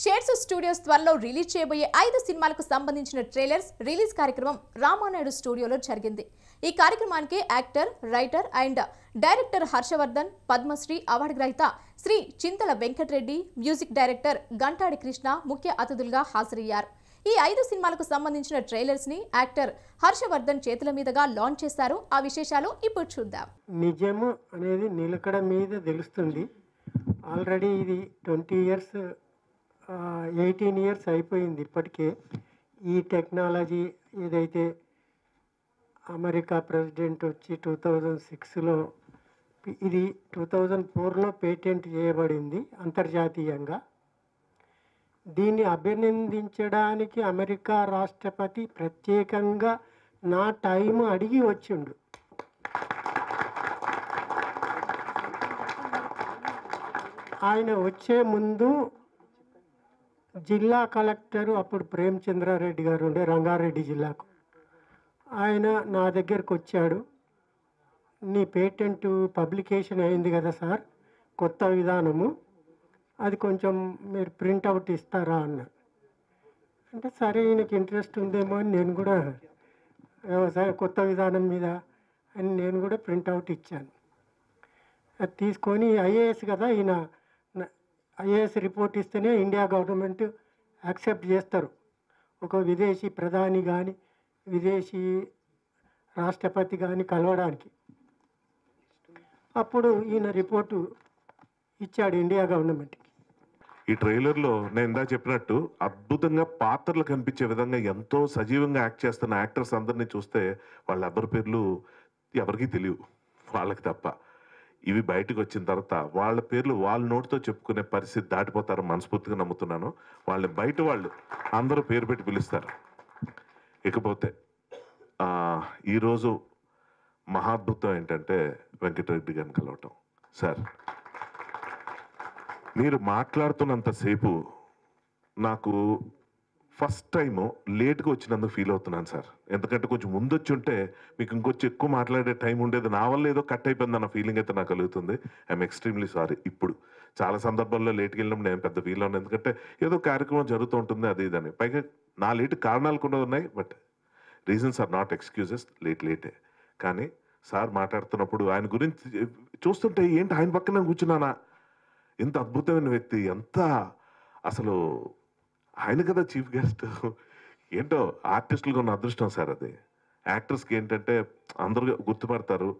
Shades studios త్వరలో release చేయబోయే ఐదు సినిమాలకు సంబంధించిన ట్రైలర్స్ రిలీజ్ కార్యక్రమం రామానాయుడు స్టూడియోలో జరిగింది. ఈ కార్యక్రమానికి actor writer and director Harshavardhan Padmashri award గ్రహీత శ్రీ చింతల వెంకటరెడ్డి మ్యూజిక్ డైరెక్టర్ గంటాడి కృష్ణ ముఖ్య అతిథులుగా హాజరయ్యారు. ఈ ఐదు సినిమాలకు సంబంధించిన ట్రైలర్స్ని యాక్టర్ హర్షవర్ధన్ చేతుల మీదుగా లాంచ్ చేశారు. ఆ విశేషాలు ఇప్పుడు చూద్దాం. నిజము అనేది నిలకడ మీద తెలుస్తుంది. ఆల్రెడీ ఇది ట్వంటీ ఇయర్స్ ఎయిటీన్ ఇయర్స్ అయిపోయింది ఇప్పటికే. ఈ టెక్నాలజీ ఏదైతే అమెరికా ప్రెసిడెంట్ వచ్చి టూ థౌజండ్ సిక్స్లో ఇది టూ థౌజండ్ ఫోర్లో పేటెంట్ చేయబడింది అంతర్జాతీయంగా. దీన్ని అభినందించడానికి అమెరికా రాష్ట్రపతి ప్రత్యేకంగా నా టైం అడిగి వచ్చిండు. ఆయన వచ్చే ముందు జిల్లా కలెక్టరు అప్పుడు ప్రేమచంద్రారెడ్డి గారు ఉండే రంగారెడ్డి జిల్లాకు. ఆయన నా దగ్గరకు వచ్చాడు. నీ పేటెంట్ పబ్లికేషన్ అయింది కదా సార్ కొత్త విధానము అది కొంచెం మీరు ప్రింట్అవుట్ ఇస్తారా అన్నారు అంటే సరే ఈయనకి ఇంట్రెస్ట్ ఉందేమో అని నేను కూడా వ్యవసాయ కొత్త విధానం మీద అని నేను కూడా ప్రింట్అవుట్ ఇచ్చాను. అది తీసుకొని ఐఏఎస్ కదా ఈయన ఐఏఎస్ రిపోర్ట్ ఇస్తేనే ఇండియా గవర్నమెంట్ యాక్సెప్ట్ చేస్తారు. ఒక విదేశీ ప్రధాని కానీ విదేశీ రాష్ట్రపతి కానీ కలవడానికి. అప్పుడు ఈయన రిపోర్టు ఇచ్చాడు ఇండియా గవర్నమెంట్కి. ఈ ట్రైలర్లో నేను ఇందా చెప్పినట్టు అద్భుతంగా పాత్రలు కనిపించే విధంగా ఎంతో సజీవంగా యాక్ట్ చేస్తున్న యాక్టర్స్ అందరినీ చూస్తే వాళ్ళ అందరి పేర్లు ఎవరికీ తెలియవు. వాళ్ళకి తప్ప. ఇవి బయటకు వచ్చిన తర్వాత వాళ్ళ పేర్లు వాళ్ళ నోటితో చెప్పుకునే పరిస్థితి దాటిపోతారు మనస్ఫూర్తిగా నమ్ముతున్నాను. వాళ్ళని బయట వాళ్ళు అందరూ పేరు పెట్టి పిలుస్తారు. ఇకపోతే ఈరోజు మహాద్భుతం ఏంటంటే వెంకటరెడ్డి గారిని కలవటం. సార్ మీరు మాట్లాడుతున్నంతసేపు నాకు ఫస్ట్ టైం లేట్గా వచ్చినందుకు ఫీల్ అవుతున్నాను సార్. ఎందుకంటే కొంచెం ముందు వచ్చి ఉంటే మీకు ఇంకొచ్చి ఎక్కువ మాట్లాడే టైం ఉండేది. నా వల్ల ఏదో కట్ అయిపోయింది అన్న ఫీలింగ్ అయితే నాకు కలుగుతుంది. I'm extremely sorry. ఇప్పుడు చాలా సందర్భాల్లో లేట్కి వెళ్ళినప్పుడు నేను పెద్ద ఫీల్ అవును ఎందుకంటే ఏదో కార్యక్రమం జరుగుతూ ఉంటుంది. అది ఇదని పైగా నా లేట్ కారణాలు కూడా ఉన్నాయి. But reasons are not excuses. Late లేటే. కానీ సార్ మాట్లాడుతున్నప్పుడు ఆయన గురించి చూస్తుంటే ఏంటి ఆయన పక్కన కూర్చున్నానా? ఇంత అద్భుతమైన వ్యక్తి. ఎంత అసలు ఆయన కదా చీఫ్ గెస్ట్. ఏంటో ఆర్టిస్టులుగా ఉన్న అదృష్టం సార్ అది. యాక్టర్స్కి ఏంటంటే అందరూ గుర్తుపడతారు.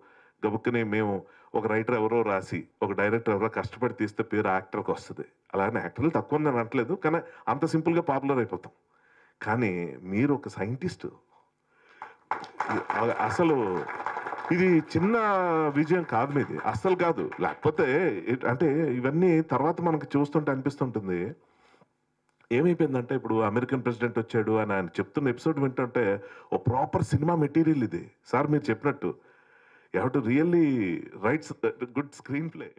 గబుక్కనే మేము ఒక రైటర్ ఎవరో రాసి ఒక డైరెక్టర్ ఎవరో కష్టపడి తీస్తే పేరు యాక్టర్కి వస్తుంది. అలానే యాక్టర్లు తక్కువ నేను అనట్లేదు కానీ అంత సింపుల్గా పాపులర్ అయిపోతాం. కానీ మీరు ఒక సైంటిస్ట్. అసలు ఇది చిన్న విజయం కాదు మీది. అస్సలు కాదు. లేకపోతే అంటే ఇవన్నీ తర్వాత మనకు చూస్తుంటే అనిపిస్తుంటుంది. ఏమైపోయిందంటే ఇప్పుడు అమెరికన్ ప్రెసిడెంట్ వచ్చాడు అని ఆయన చెప్తున్న ఎపిసోడ్ వింటుంటే ఓ ప్రాపర్ సినిమా మెటీరియల్ ఇది. సార్ మీరు చెప్పినట్టు. You have to really writes good screenplay.